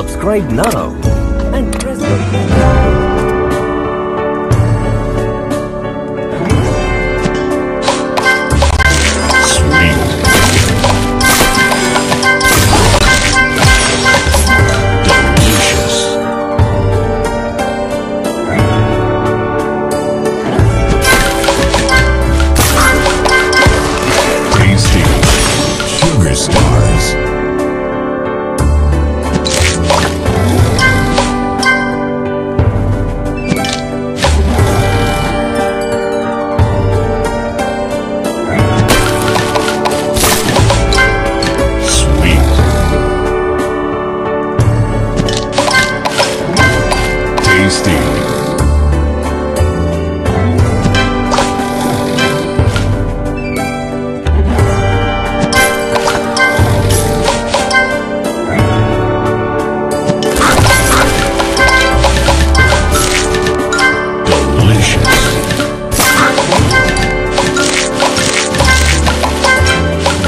Subscribe now and press the bell. Stars.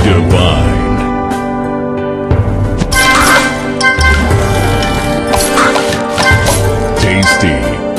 Divine. Tasty.